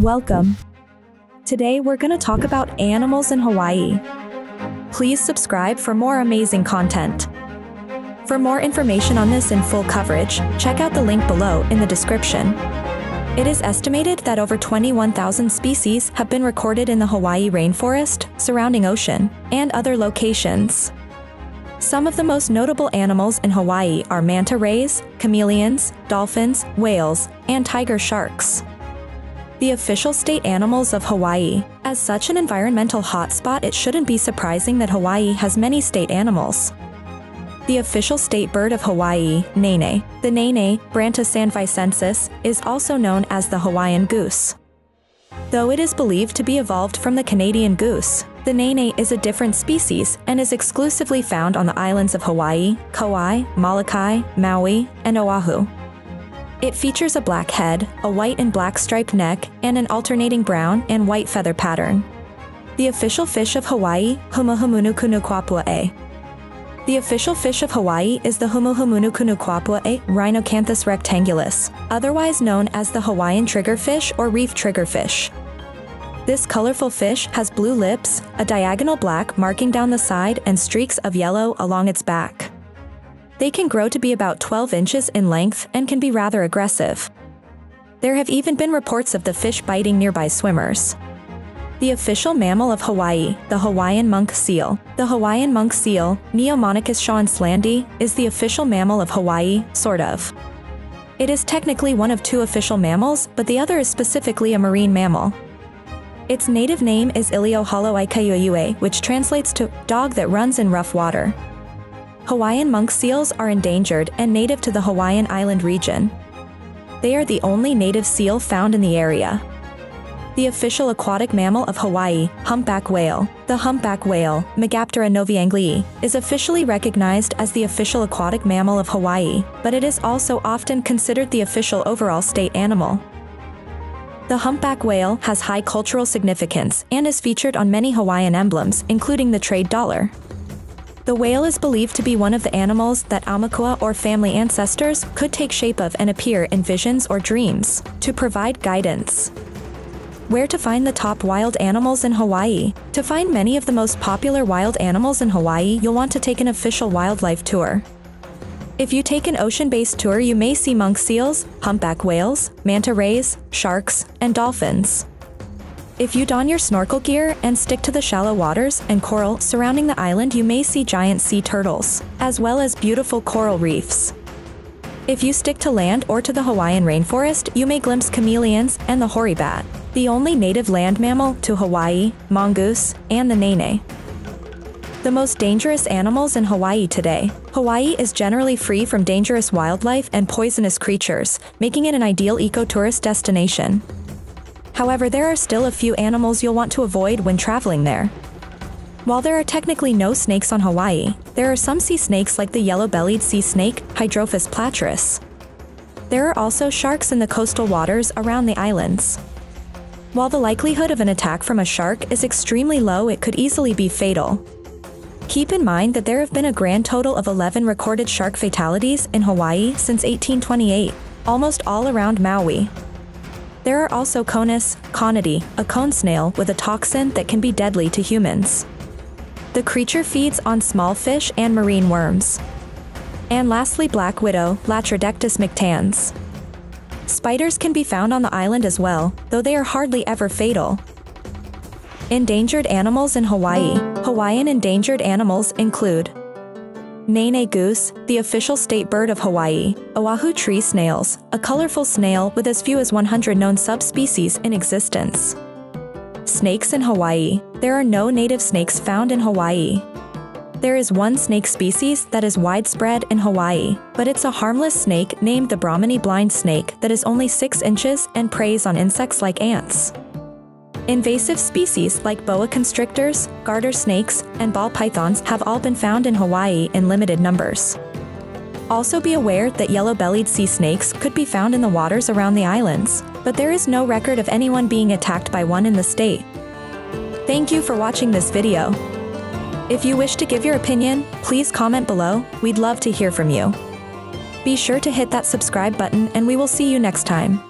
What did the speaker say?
Welcome. Today we're going to talk about animals in Hawaii. Please subscribe for more amazing content. For more information on this in full coverage, check out the link below in the description. It is estimated that over 21,000 species have been recorded in the Hawaii rainforest, surrounding ocean, and other locations. Some of the most notable animals in Hawaii are manta rays, chameleons, dolphins, whales, and tiger sharks. The official state animals of Hawaii. As such an environmental hotspot it shouldn't be surprising that Hawaii has many state animals. The official state bird of Hawaii, Nene. The Nene, Branta sandvicensis, is also known as the Hawaiian goose. Though it is believed to be evolved from the Canadian goose, the nene is a different species and is exclusively found on the islands of Hawaii, Kauai, Molokai, Maui, and Oahu. It features a black head, a white and black striped neck, and an alternating brown and white feather pattern. The official fish of Hawaii, Humuhumunukunukuapua'a. The official fish of Hawaii is the Humuhumunu kunukwapua Rhinecanthus rectangulus, otherwise known as the Hawaiian triggerfish or reef triggerfish. This colorful fish has blue lips, a diagonal black marking down the side and streaks of yellow along its back. They can grow to be about 12 inches in length and can be rather aggressive. There have even been reports of the fish biting nearby swimmers. The official mammal of Hawaii, the Hawaiian monk seal. The Hawaiian monk seal, Neomonachus schauinslandi, is the official mammal of Hawaii, sort of. It is technically one of two official mammals, but the other is specifically a marine mammal. Its native name is Ilioholoikauaua, which translates to dog that runs in rough water. Hawaiian monk seals are endangered and native to the Hawaiian Island region. They are the only native seal found in the area. The official aquatic mammal of Hawaii, humpback whale. The humpback whale, Megaptera novaeangliae, is officially recognized as the official aquatic mammal of Hawaii, but it is also often considered the official overall state animal. The humpback whale has high cultural significance and is featured on many Hawaiian emblems, including the trade dollar. The whale is believed to be one of the animals that Aumakua or family ancestors could take shape of and appear in visions or dreams to provide guidance. Where to find the top wild animals in Hawaii? To find many of the most popular wild animals in Hawaii, you'll want to take an official wildlife tour. If you take an ocean-based tour you may see monk seals, humpback whales, manta rays, sharks, and dolphins. If you don your snorkel gear and stick to the shallow waters and coral surrounding the island you may see giant sea turtles, as well as beautiful coral reefs. If you stick to land or to the Hawaiian rainforest, you may glimpse chameleons and the hoary bat, the only native land mammal to Hawaii, mongoose, and the nene. The most dangerous animals in Hawaii today. Hawaii is generally free from dangerous wildlife and poisonous creatures, making it an ideal ecotourist destination. However, there are still a few animals you'll want to avoid when traveling there. While there are technically no snakes on Hawaii, there are some sea snakes like the yellow-bellied sea snake, Hydrophis platurus. There are also sharks in the coastal waters around the islands. While the likelihood of an attack from a shark is extremely low it could easily be fatal, Keep in mind that there have been a grand total of 11 recorded shark fatalities in Hawaii since 1828, almost all around Maui. There are also conus, Conidae, a cone snail with a toxin that can be deadly to humans. The creature feeds on small fish and marine worms. And lastly black widow, Latrodectus mactans. Spiders can be found on the island as well, though they are hardly ever fatal, Endangered animals in Hawaii. Hawaiian endangered animals include Nene goose, the official state bird of Hawaii, Oahu tree snails, a colorful snail with as few as 100 known subspecies in existence. Snakes in Hawaii. There are no native snakes found in Hawaii. There is one snake species that is widespread in Hawaii, but it's a harmless snake named the Brahminy blind snake that is only 6 inches and preys on insects like ants. Invasive species like boa constrictors, garter snakes, and ball pythons have all been found in Hawaii in limited numbers. Also be aware that yellow-bellied sea snakes could be found in the waters around the islands, but there is no record of anyone being attacked by one in the state. Thank you for watching this video. If you wish to give your opinion, please comment below, we'd love to hear from you. Be sure to hit that subscribe button and we will see you next time.